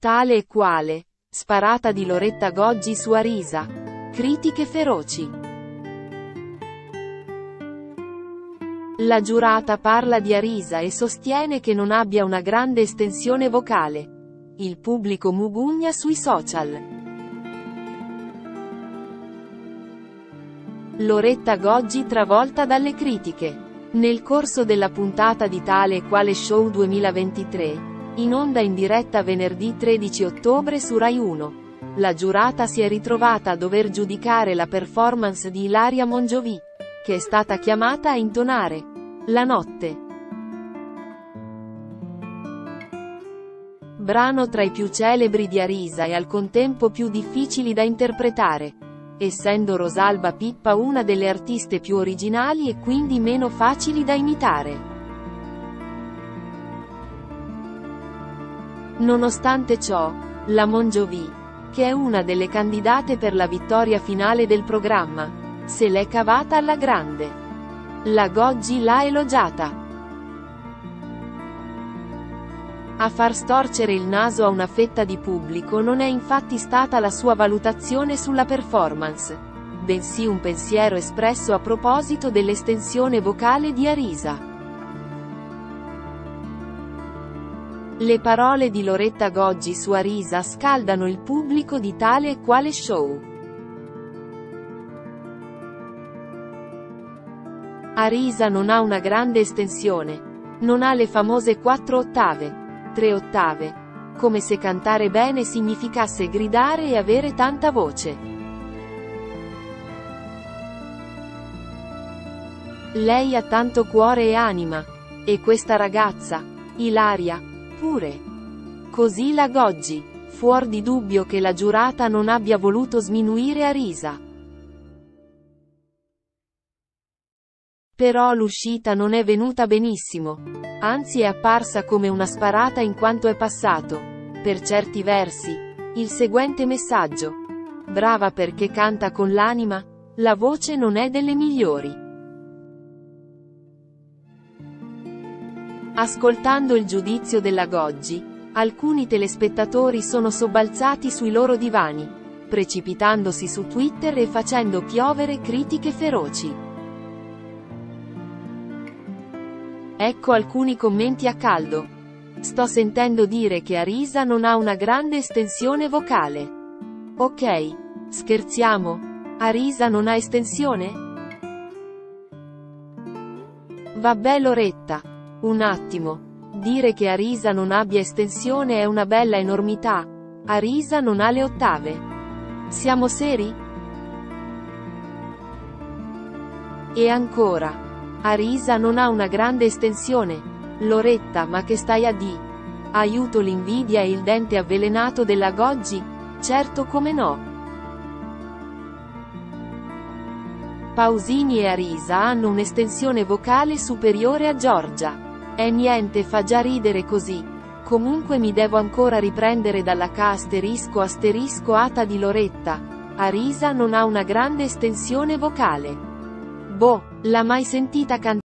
Tale e quale. Sparata di Loretta Goggi su Arisa. Critiche feroci. La giurata parla di Arisa e sostiene che non abbia una grande estensione vocale. Il pubblico mugugna sui social. Loretta Goggi travolta dalle critiche. Nel corso della puntata di Tale e Quale Show 2023, in onda in diretta venerdì 13 ottobre su Rai 1. La giurata si è ritrovata a dover giudicare la performance di Ilaria Mongiovi, che è stata chiamata a intonare La notte. Brano tra i più celebri di Arisa e al contempo più difficili da interpretare, essendo Rosalba Pippa una delle artiste più originali e quindi meno facili da imitare. Nonostante ciò, la Monjovi, che è una delle candidate per la vittoria finale del programma, se l'è cavata alla grande. La Goggi l'ha elogiata. A far storcere il naso a una fetta di pubblico non è infatti stata la sua valutazione sulla performance, bensì un pensiero espresso a proposito dell'estensione vocale di Arisa. Le parole di Loretta Goggi su Arisa scaldano il pubblico di tale e quale show. Arisa non ha una grande estensione. Non ha le famose quattro ottave. Tre ottave. Come se cantare bene significasse gridare e avere tanta voce. Lei ha tanto cuore e anima. E questa ragazza, Ilaria, Pure. Così la Goggi. Fuor di dubbio che la giurata non abbia voluto sminuire a risa. Però l'uscita non è venuta benissimo. Anzi è apparsa come una sparata in quanto è passato, per certi versi, il seguente messaggio. Brava perché canta con l'anima, la voce non è delle migliori. Ascoltando il giudizio della Goggi, alcuni telespettatori sono sobbalzati sui loro divani, precipitandosi su Twitter e facendo piovere critiche feroci. Ecco alcuni commenti a caldo. Sto sentendo dire che Arisa non ha una grande estensione vocale. Ok. Scherziamo? Arisa non ha estensione? Vabbè Loretta. Un attimo. Dire che Arisa non abbia estensione è una bella enormità. Arisa non ha le ottave. Siamo seri? E ancora. Arisa non ha una grande estensione. Loretta, ma che stai a di? Aiuto l'invidia e il dente avvelenato della Goggi? Certo come no. Pausini e Arisa hanno un'estensione vocale superiore a Giorgia. E niente fa già ridere così. Comunque mi devo ancora riprendere dalla K asterisco asterisco ata di Loretta. Arisa non ha una grande estensione vocale. Boh, l'ha mai sentita cantare?